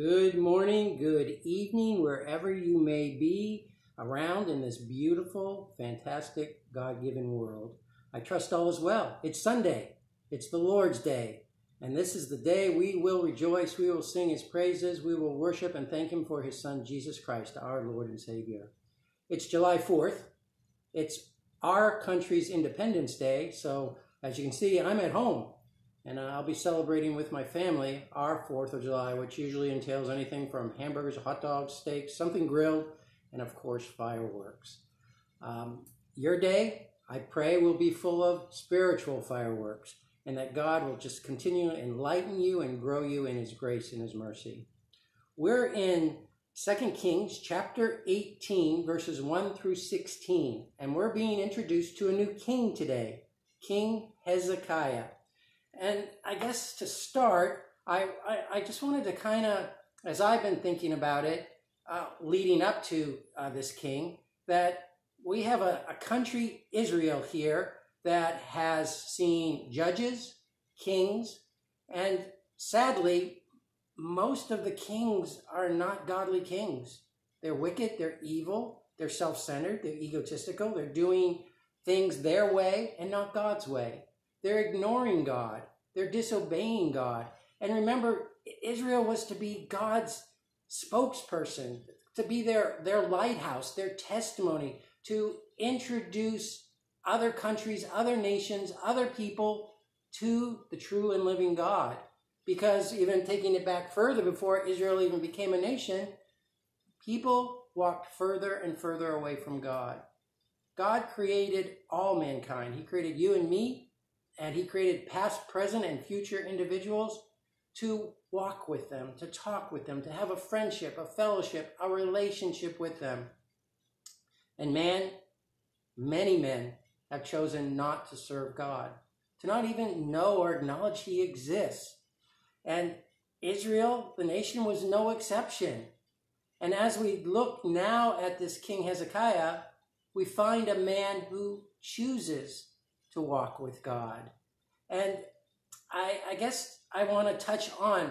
Good morning, good evening, wherever you may be around in this beautiful, fantastic, God given world. I trust all is well. It's Sunday, it's the Lord's Day, and this is the day we will rejoice, we will sing His praises, we will worship and thank Him for His Son, Jesus Christ, our Lord and Savior. It's July 4th. It's our country's Independence Day, so as you can see, I'm at home and I'll be celebrating with my family our 4th of July, which usually entails anything from hamburgers, hot dogs, steaks, something grilled, and of course, fireworks. Um, your day, I pray, will be full of spiritual fireworks, and that God will just continue to enlighten you and grow you in His grace and His mercy. We're in 2 Kings chapter 18, verses 1 through 16, and we're being introduced to a new king today, King Hezekiah. And I guess to start, I, I, I just wanted to kind of, as I've been thinking about it, uh, leading up to uh, this king, that we have a, a country, Israel, here that has seen judges, kings, and sadly, most of the kings are not godly kings. They're wicked, they're evil, they're self centered, they're egotistical, they're doing things their way and not God's way. They're ignoring God. They're disobeying God. And remember, Israel was to be God's spokesperson, to be their, their lighthouse, their testimony, to introduce other countries, other nations, other people to the true and living God. Because even taking it back further, before Israel even became a nation, people walked further and further away from God. God created all mankind. He created you and me and he created past, present, and future individuals to walk with them, to talk with them, to have a friendship, a fellowship, a relationship with them. And man, many men have chosen not to serve God, to not even know or acknowledge he exists. And Israel, the nation, was no exception. And as we look now at this King Hezekiah, we find a man who chooses to walk with God. And I, I guess I want to touch on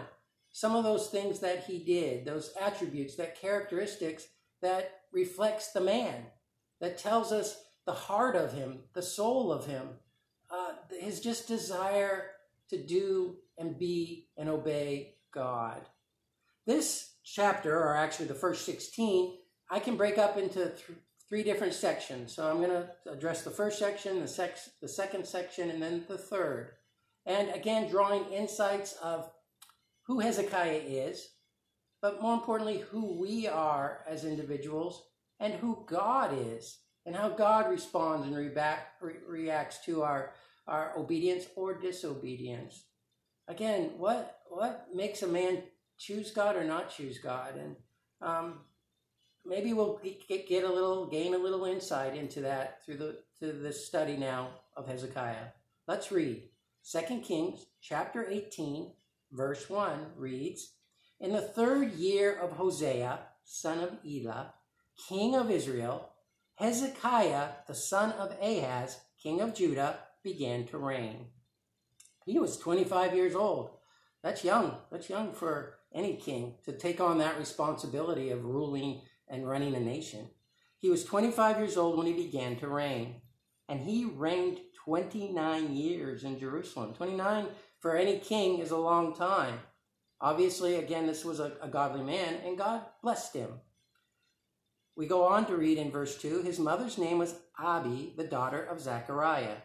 some of those things that he did, those attributes, that characteristics that reflects the man, that tells us the heart of him, the soul of him, uh, his just desire to do and be and obey God. This chapter, or actually the first 16, I can break up into th- three different sections. So I'm going to address the first section, the, sex, the second section, and then the third. And again, drawing insights of who Hezekiah is, but more importantly, who we are as individuals and who God is and how God responds and re- reacts to our, our obedience or disobedience. Again, what, what makes a man choose God or not choose God? And um, maybe we'll get, a little gain a little insight into that through the through the study now of Hezekiah. Let's read. 2 Kings chapter 18 verse 1 reads, In the third year of Hosea, son of Elah, king of Israel, Hezekiah, the son of Ahaz, king of Judah, began to reign. He was 25 years old. That's young. That's young for any king to take on that responsibility of ruling and running a nation. He was 25 years old when he began to reign, and he reigned 29 years in Jerusalem. 29 for any king is a long time. Obviously, again, this was a, a godly man, and God blessed him. We go on to read in verse 2 his mother's name was Abi, the daughter of Zechariah,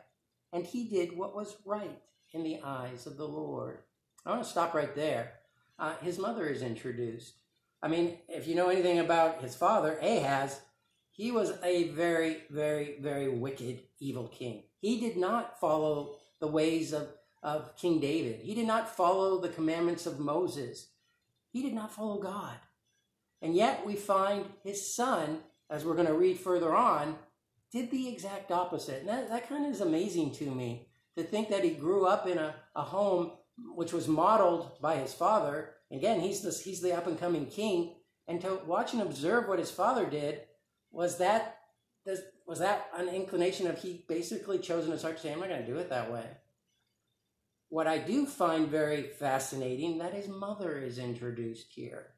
and he did what was right in the eyes of the Lord. I want to stop right there. Uh, his mother is introduced. I mean, if you know anything about his father, Ahaz, he was a very, very, very wicked, evil king. He did not follow the ways of, of King David. He did not follow the commandments of Moses. He did not follow God. And yet we find his son, as we're going to read further on, did the exact opposite. And that, that kind of is amazing to me to think that he grew up in a, a home which was modeled by his father Again, he's the, he's the up and coming king. And to watch and observe what his father did, was that was that an inclination of he basically chosen his heart to say, I'm not going to do it that way. what I do find very fascinating that his mother is introduced here.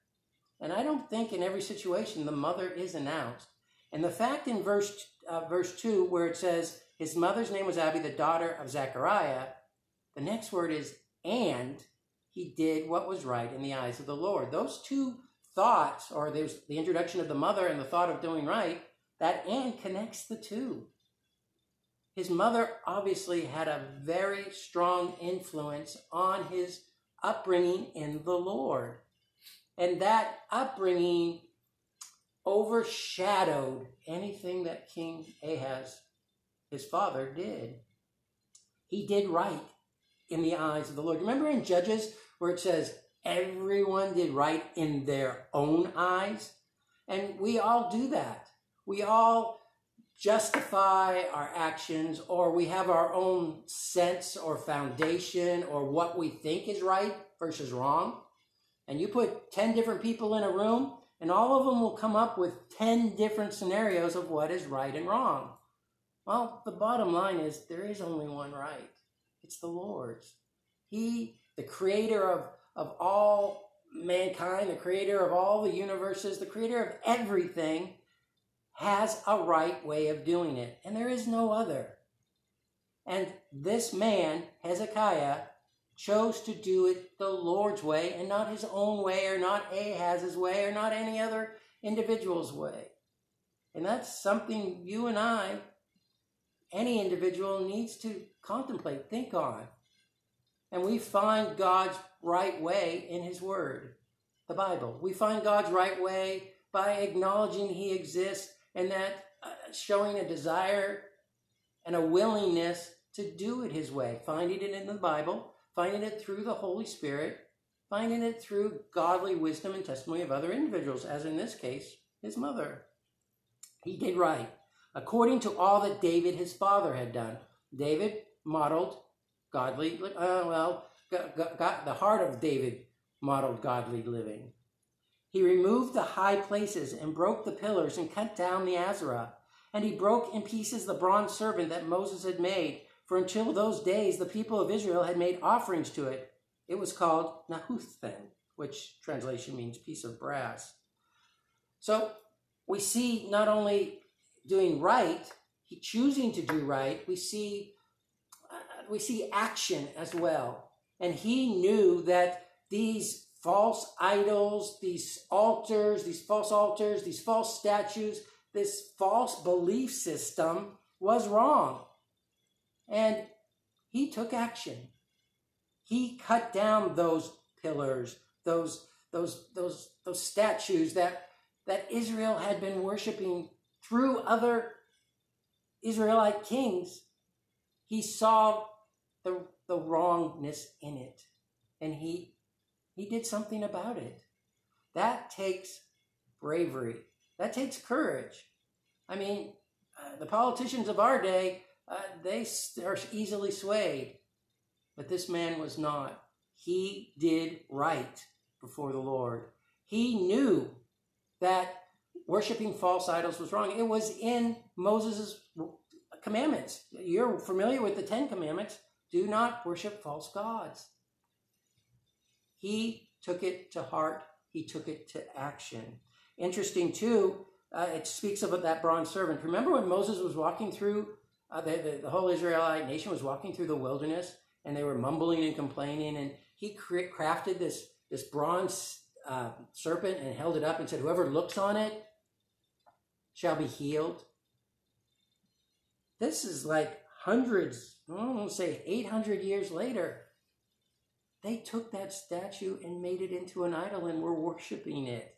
And I don't think in every situation the mother is announced. And the fact in verse uh, verse 2 where it says his mother's name was Abi the daughter of Zechariah, the next word is and he did what was right in the eyes of the Lord. Those two thoughts or there's the introduction of the mother and the thought of doing right, that and connects the two. His mother obviously had a very strong influence on his upbringing in the Lord. And that upbringing overshadowed anything that King Ahaz, his father, did. He did right in the eyes of the Lord. Remember in Judges where it says, everyone did right in their own eyes? And we all do that. We all justify our actions or we have our own sense or foundation or what we think is right versus wrong. And you put 10 different people in a room and all of them will come up with 10 different scenarios of what is right and wrong. Well, the bottom line is there is only one right. It's the Lord's. He, the creator of, of all mankind, the creator of all the universes, the creator of everything, has a right way of doing it, and there is no other. And this man, Hezekiah, chose to do it the Lord's way and not his own way or not Ahaz's way or not any other individual's way. And that's something you and I, any individual, needs to contemplate, think on. And we find God's right way in His Word, the Bible. We find God's right way by acknowledging He exists and that uh, showing a desire and a willingness to do it his way, finding it in the Bible, finding it through the Holy Spirit, finding it through godly wisdom and testimony of other individuals, as in this case, his mother. He did right, according to all that David, his father, had done. David modeled godly, uh, well, got, got the heart of David modeled godly living. He removed the high places and broke the pillars and cut down the Asherah. And he broke in pieces the bronze serpent that Moses had made. For until those days, the people of Israel had made offerings to it. It was called Nehushtan, which translation means piece of brass. So we see not only doing right, choosing to do right, we see we see action as well. And he knew that these false idols, these altars, these false altars, these false statues, this false belief system was wrong. And he took action. He cut down those pillars, those, those, those, those statues that, that Israel had been worshiping through other Israelite kings. He saw the, the wrongness in it. And he he did something about it. That takes bravery. That takes courage. I mean, uh, the politicians of our day, uh, they are easily swayed. But this man was not. He did right before the Lord. He knew that worshiping false idols was wrong. It was in Moses' commandments. You're familiar with the Ten Commandments. Do not worship false gods. He took it to heart, he took it to action. Interesting, too, uh, it speaks of that bronze servant. Remember when Moses was walking through, uh, the, the, the, whole Israelite nation was walking through the wilderness and they were mumbling and complaining, and he crafted this, this bronze uh, serpent and held it up and said, Whoever looks on it shall be healed. This is like hundreds, I don't say 800 years later. They took that statue and made it into an idol and were worshiping it.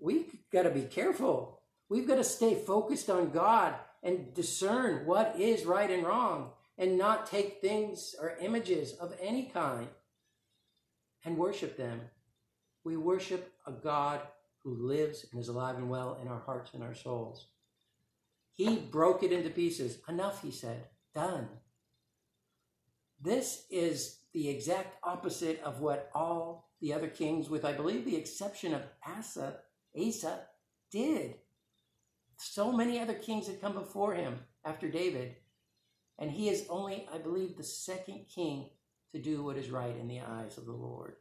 We've got to be careful. We've got to stay focused on God and discern what is right and wrong and not take things or images of any kind and worship them. We worship a God who lives and is alive and well in our hearts and our souls. He broke it into pieces. Enough, he said. Done. This is the exact opposite of what all the other kings, with I believe the exception of Asa, Asa, did. So many other kings had come before him after David. And he is only, I believe, the second king to do what is right in the eyes of the Lord.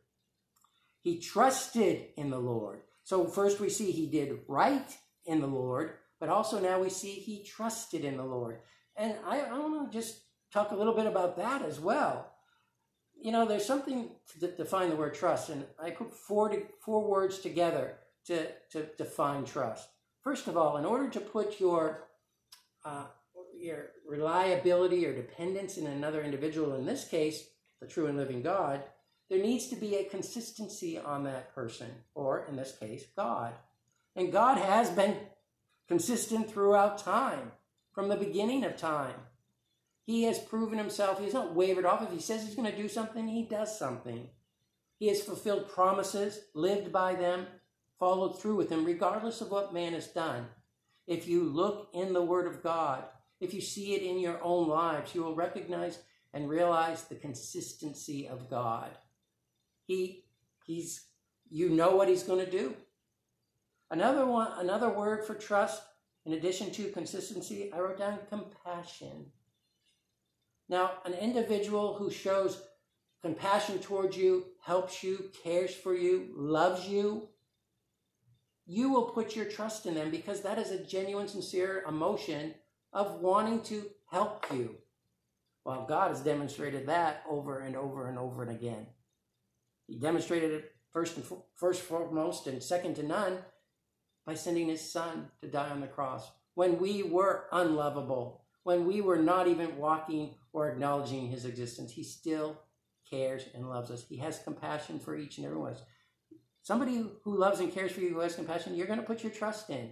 He trusted in the Lord. So first we see he did right in the Lord, but also now we see he trusted in the Lord. And I, I want to just talk a little bit about that as well. You know, there's something to define the word trust, and I put four, to, four words together to, to define trust. First of all, in order to put your uh, your reliability or dependence in another individual, in this case, the true and living God, there needs to be a consistency on that person, or in this case, God. And God has been consistent throughout time, from the beginning of time. He has proven himself. He has not wavered off. If he says he's going to do something, he does something. He has fulfilled promises, lived by them, followed through with them, regardless of what man has done. If you look in the Word of God, if you see it in your own lives, you will recognize and realize the consistency of God. He, he's, you know what he's going to do. Another one, another word for trust, in addition to consistency, I wrote down compassion. Now, an individual who shows compassion towards you, helps you, cares for you, loves you, you will put your trust in them because that is a genuine, sincere emotion of wanting to help you. Well, God has demonstrated that over and over and over and again. He demonstrated it first and first foremost and second to none by sending his son to die on the cross when we were unlovable, when we were not even walking or acknowledging his existence. He still cares and loves us. He has compassion for each and every one of us. Somebody who loves and cares for you, who has compassion, you're going to put your trust in.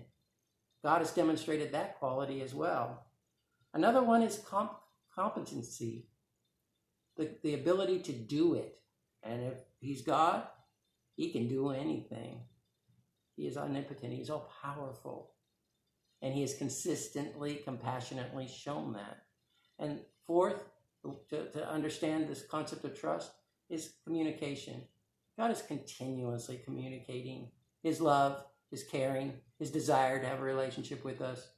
God has demonstrated that quality as well. Another one is comp- competency, the, the ability to do it. And if He's God, He can do anything. He is omnipotent, He is all powerful. And He has consistently, compassionately shown that. And fourth, to, to understand this concept of trust is communication. God is continuously communicating His love, His caring, His desire to have a relationship with us.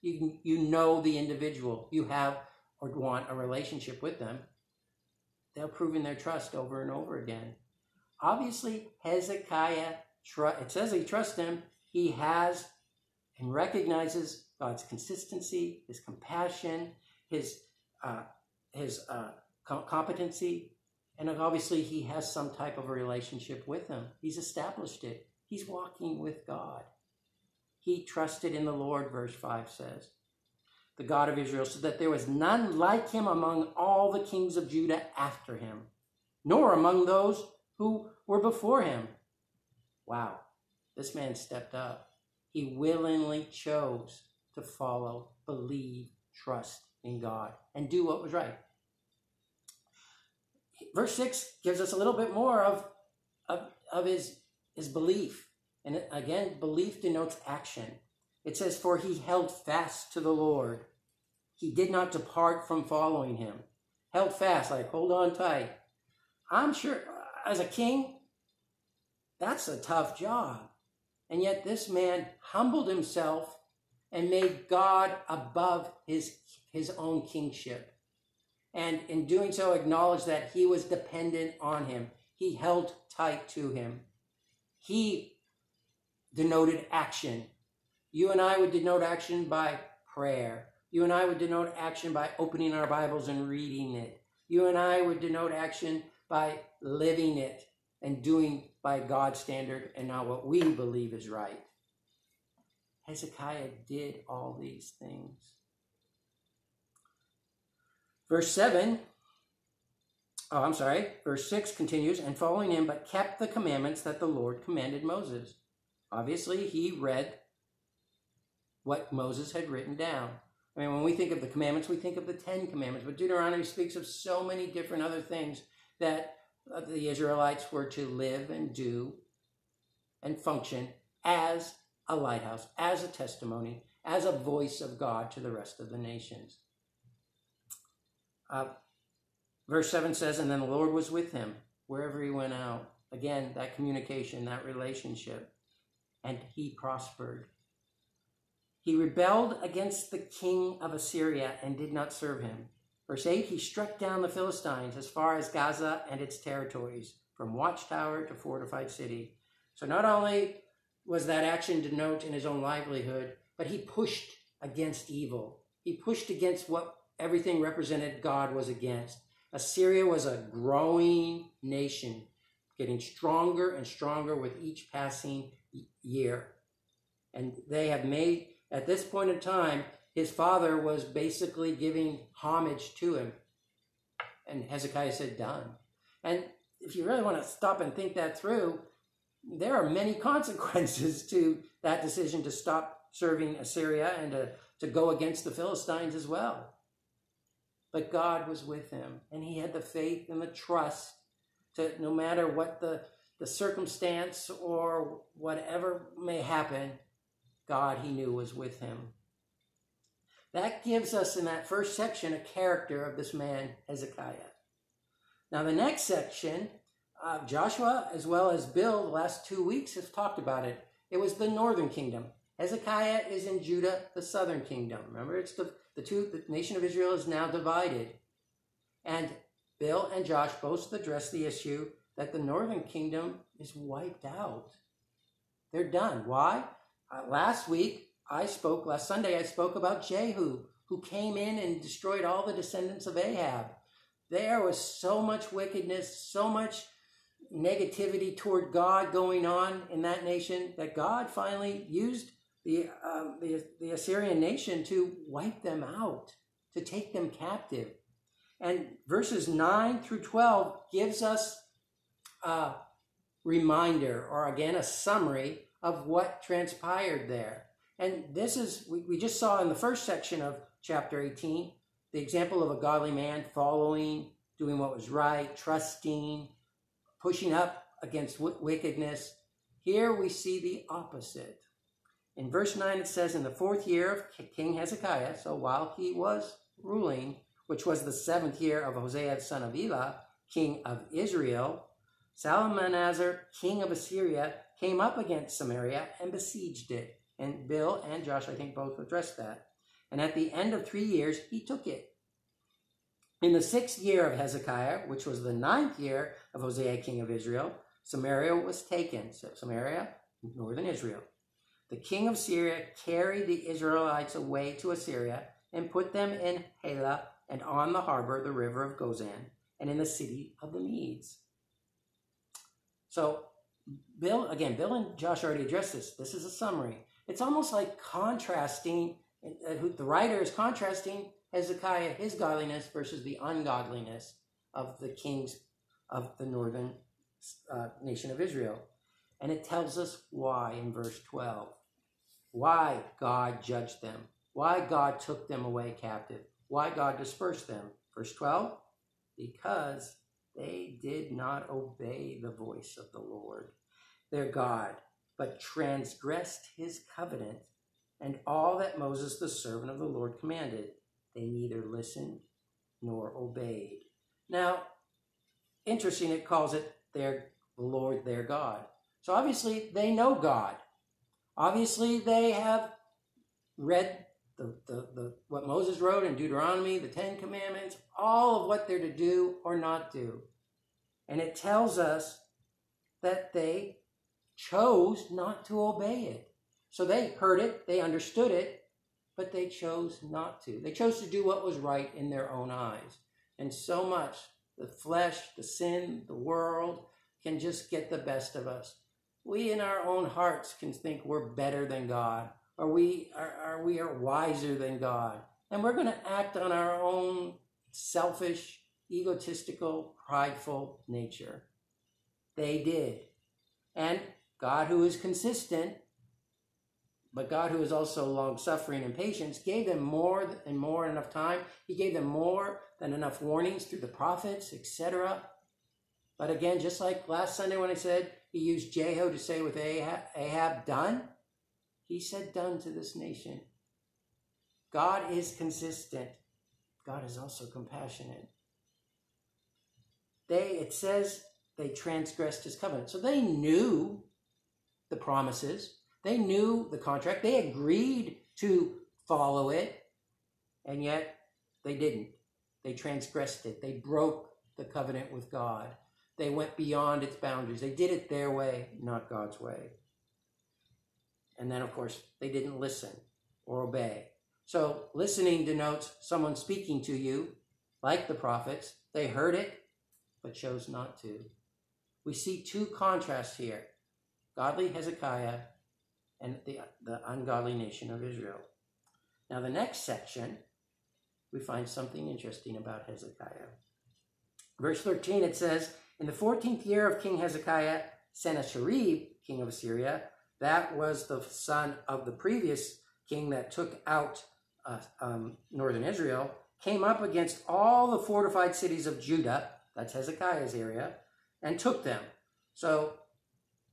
You, you know the individual. You have or want a relationship with them. They're proving their trust over and over again. Obviously, Hezekiah, it says he trusts him. He has and recognizes God's consistency, his compassion, his, uh, his uh, competency, and obviously, he has some type of a relationship with him. He's established it. He's walking with God. He trusted in the Lord, verse 5 says, the God of Israel, so that there was none like him among all the kings of Judah after him, nor among those who were before him. Wow, this man stepped up. He willingly chose to follow, believe, trust in God, and do what was right verse 6 gives us a little bit more of, of, of his, his belief. And again, belief denotes action. It says, For he held fast to the Lord. He did not depart from following him. Held fast, like hold on tight. I'm sure, as a king, that's a tough job. And yet, this man humbled himself and made God above his, his own kingship and in doing so acknowledged that he was dependent on him. He held tight to him. He denoted action. You and I would denote action by prayer. You and I would denote action by opening our Bibles and reading it. You and I would denote action by living it and doing by God's standard and not what we believe is right. Hezekiah did all these things. Verse 7, oh, I'm sorry, verse 6 continues, and following him, but kept the commandments that the Lord commanded Moses. Obviously, he read what Moses had written down. I mean, when we think of the commandments, we think of the Ten Commandments, but Deuteronomy speaks of so many different other things that the Israelites were to live and do and function as a lighthouse, as a testimony, as a voice of God to the rest of the nations. Uh, verse 7 says, And then the Lord was with him wherever he went out. Again, that communication, that relationship. And he prospered. He rebelled against the king of Assyria and did not serve him. Verse 8 He struck down the Philistines as far as Gaza and its territories, from watchtower to fortified city. So not only was that action denote in his own livelihood, but he pushed against evil. He pushed against what everything represented God was against. Assyria was a growing nation, getting stronger and stronger with each passing year. And they have made, at this point in time, his father was basically giving homage to him. And Hezekiah said, Done. And if you really want to stop and think that through, there are many consequences to that decision to stop serving Assyria and to, to go against the Philistines as well. But God was with him, and he had the faith and the trust to no matter what the, the circumstance or whatever may happen, God he knew was with him. That gives us in that first section a character of this man, Hezekiah. Now, the next section, uh, Joshua as well as Bill, the last two weeks, have talked about it. It was the northern kingdom. Hezekiah is in Judah, the southern kingdom. Remember, it's the, the two, the nation of Israel is now divided. And Bill and Josh both address the issue that the northern kingdom is wiped out. They're done. Why? Uh, last week, I spoke, last Sunday, I spoke about Jehu, who came in and destroyed all the descendants of Ahab. There was so much wickedness, so much negativity toward God going on in that nation that God finally used the, um, the, the Assyrian nation to wipe them out, to take them captive. And verses 9 through 12 gives us a reminder, or again, a summary of what transpired there. And this is, we, we just saw in the first section of chapter 18, the example of a godly man following, doing what was right, trusting, pushing up against wickedness. Here we see the opposite. In verse 9, it says, In the fourth year of King Hezekiah, so while he was ruling, which was the seventh year of Hosea son of Elah, king of Israel, Shalmaneser, king of Assyria, came up against Samaria and besieged it. And Bill and Josh, I think, both addressed that. And at the end of three years, he took it. In the sixth year of Hezekiah, which was the ninth year of Hosea, king of Israel, Samaria was taken. So Samaria, northern Israel. The king of Syria carried the Israelites away to Assyria and put them in Halah and on the Habor, the river of Gozan, and in the city of the Medes. So, Bill, again, Bill and Josh already addressed this. This is a summary. It's almost like contrasting, uh, the writer is contrasting Hezekiah, his godliness, versus the ungodliness of the kings of the northern uh, nation of Israel. And it tells us why in verse 12 why God judged them, why God took them away captive, why God dispersed them. Verse 12, because they did not obey the voice of the Lord, their God, but transgressed his covenant and all that Moses, the servant of the Lord, commanded. They neither listened nor obeyed. Now, interesting, it calls it their Lord, their God. So obviously, they know God. Obviously, they have read the, the, the, what Moses wrote in Deuteronomy, the Ten Commandments, all of what they're to do or not do. And it tells us that they chose not to obey it. So they heard it, they understood it, but they chose not to. They chose to do what was right in their own eyes. And so much, the flesh, the sin, the world can just get the best of us we in our own hearts can think we're better than God, or we are, are we are wiser than God, and we're going to act on our own selfish, egotistical, prideful nature. They did, and God, who is consistent, but God, who is also long suffering and patient, gave them more and more and enough time. He gave them more than enough warnings through the prophets, etc. But again, just like last Sunday when I said, he used Jehu to say with Ahab, Ahab, done. He said done to this nation. God is consistent. God is also compassionate. They, it says, they transgressed his covenant. So they knew the promises. They knew the contract. They agreed to follow it. And yet they didn't. They transgressed it. They broke the covenant with God. They went beyond its boundaries. They did it their way, not God's way. And then, of course, they didn't listen or obey. So, listening denotes someone speaking to you, like the prophets. They heard it, but chose not to. We see two contrasts here godly Hezekiah and the, the ungodly nation of Israel. Now, the next section, we find something interesting about Hezekiah. Verse 13, it says, In the 14th year of King Hezekiah, Sennacherib, king of Assyria, that was the son of the previous king that took out uh, um, northern Israel, came up against all the fortified cities of Judah, that's Hezekiah's area, and took them. So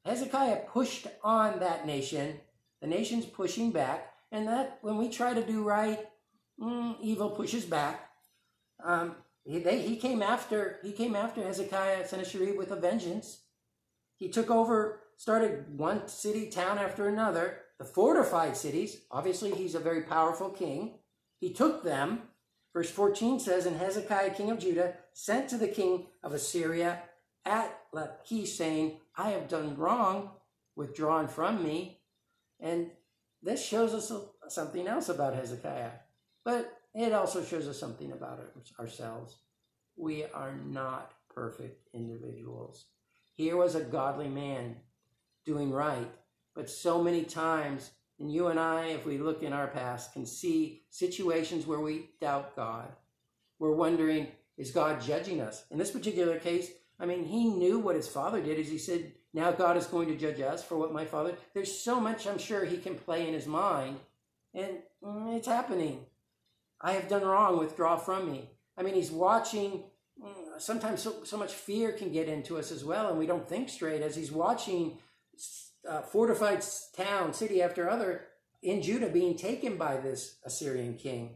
Hezekiah pushed on that nation. The nation's pushing back, and that when we try to do right, mm, evil pushes back. Um, he, they, he came after he came after Hezekiah Sennacherib with a vengeance. He took over, started one city, town after another, the fortified cities. Obviously, he's a very powerful king. He took them. Verse 14 says, And Hezekiah, king of Judah, sent to the king of Assyria at Lachish, saying, I have done wrong, withdrawn from me. And this shows us something else about Hezekiah. But it also shows us something about ourselves. We are not perfect individuals. Here was a godly man doing right, but so many times, and you and I, if we look in our past, can see situations where we doubt God. We're wondering, is God judging us? In this particular case, I mean, he knew what his father did, as he said, now God is going to judge us for what my father. There's so much I'm sure he can play in his mind, and mm, it's happening. I have done wrong, withdraw from me. I mean, he's watching. Mm, sometimes so, so much fear can get into us as well, and we don't think straight as he's watching uh, fortified town, city after other in Judah being taken by this Assyrian king.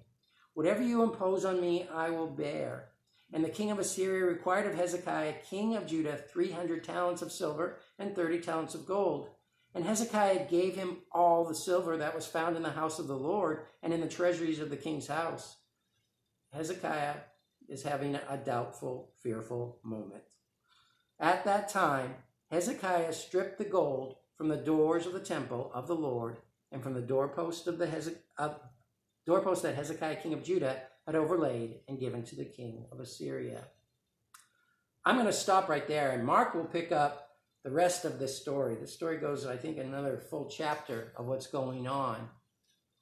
Whatever you impose on me, I will bear. And the king of Assyria required of Hezekiah, king of Judah, 300 talents of silver and 30 talents of gold. And Hezekiah gave him all the silver that was found in the house of the Lord and in the treasuries of the king's house. Hezekiah is having a doubtful, fearful moment. At that time, Hezekiah stripped the gold from the doors of the temple of the Lord and from the doorpost of the Heze- uh, doorpost that Hezekiah, king of Judah, had overlaid and given to the king of Assyria. I'm going to stop right there, and Mark will pick up the rest of this story. The story goes, I think, another full chapter of what's going on.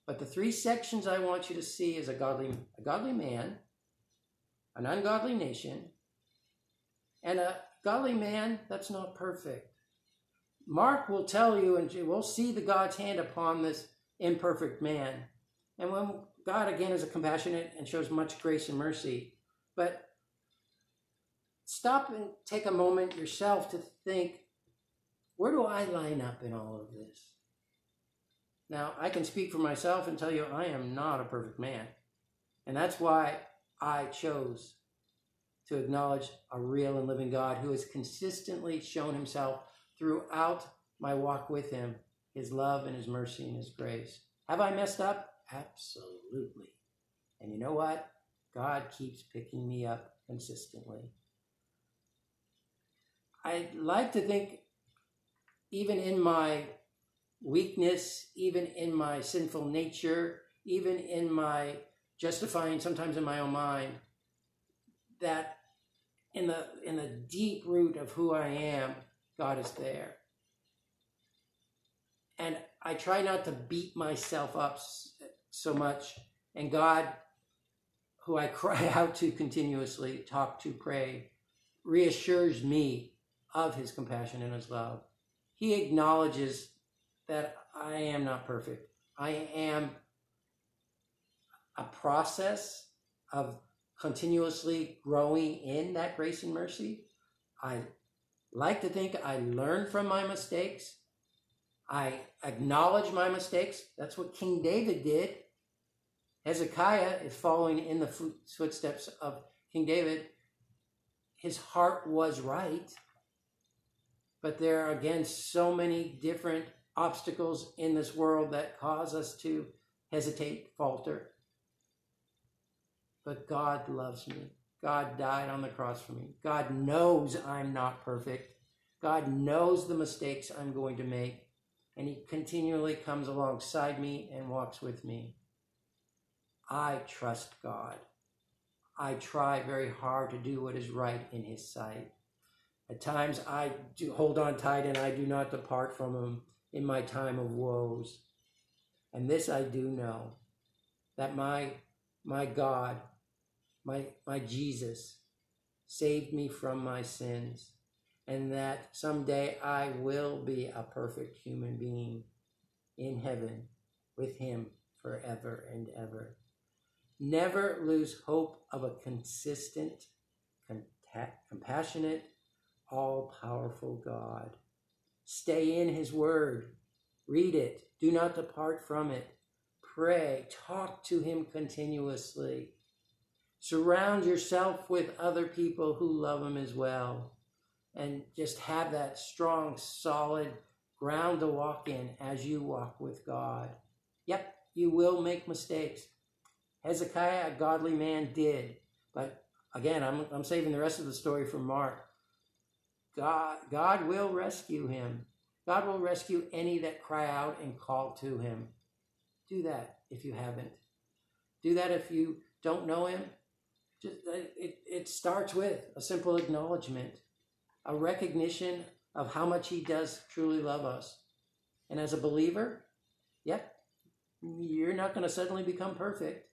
But the three sections I want you to see is a godly, a godly man, an ungodly nation, and a godly man that's not perfect. Mark will tell you, and we'll see the God's hand upon this imperfect man. And when God again is a compassionate and shows much grace and mercy, but stop and take a moment yourself to think where do I line up in all of this? Now, I can speak for myself and tell you I am not a perfect man. And that's why I chose to acknowledge a real and living God who has consistently shown himself throughout my walk with him, his love and his mercy and his grace. Have I messed up? Absolutely. And you know what? God keeps picking me up consistently. I like to think even in my weakness, even in my sinful nature, even in my justifying sometimes in my own mind, that in the in the deep root of who I am, God is there. And I try not to beat myself up so much. And God, who I cry out to continuously, talk to, pray, reassures me of his compassion and his love he acknowledges that I am not perfect. I am a process of continuously growing in that grace and mercy. I like to think I learn from my mistakes. I acknowledge my mistakes. That's what King David did. Hezekiah is following in the footsteps of King David. His heart was right but there are again so many different obstacles in this world that cause us to hesitate, falter. but God loves me. God died on the cross for me. God knows I'm not perfect. God knows the mistakes I'm going to make. And He continually comes alongside me and walks with me. I trust God. I try very hard to do what is right in His sight. At times I do hold on tight and I do not depart from Him in my time of woes. And this I do know that my, my God, my, my Jesus, saved me from my sins, and that someday I will be a perfect human being in heaven with Him forever and ever. Never lose hope of a consistent, compassionate, all powerful God. Stay in His Word, read it, do not depart from it. Pray, talk to Him continuously. Surround yourself with other people who love Him as well. And just have that strong, solid ground to walk in as you walk with God. Yep, you will make mistakes. Hezekiah, a godly man, did. But again, I'm, I'm saving the rest of the story for Mark. God, God will rescue him. God will rescue any that cry out and call to him. Do that if you haven't. Do that if you don't know him. Just, uh, it, it starts with a simple acknowledgement, a recognition of how much he does truly love us. And as a believer, yep, you're not going to suddenly become perfect.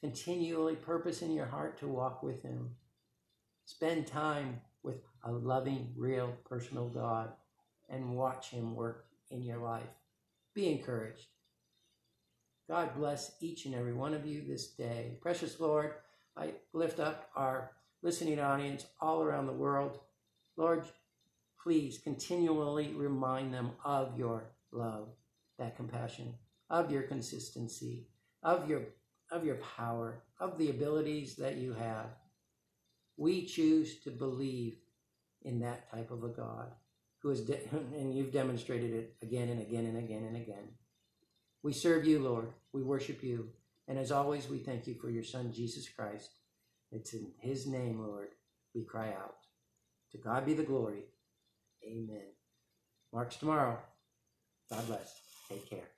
Continually purpose in your heart to walk with him. Spend time with a loving, real, personal God and watch him work in your life. Be encouraged. God bless each and every one of you this day. Precious Lord, I lift up our listening audience all around the world. Lord, please continually remind them of your love, that compassion, of your consistency, of your of your power, of the abilities that you have. We choose to believe in that type of a God who is de- and you've demonstrated it again and again and again and again. We serve you, Lord. We worship you. And as always, we thank you for your Son, Jesus Christ. It's in his name, Lord, we cry out. To God be the glory. Amen. Marks tomorrow. God bless. Take care.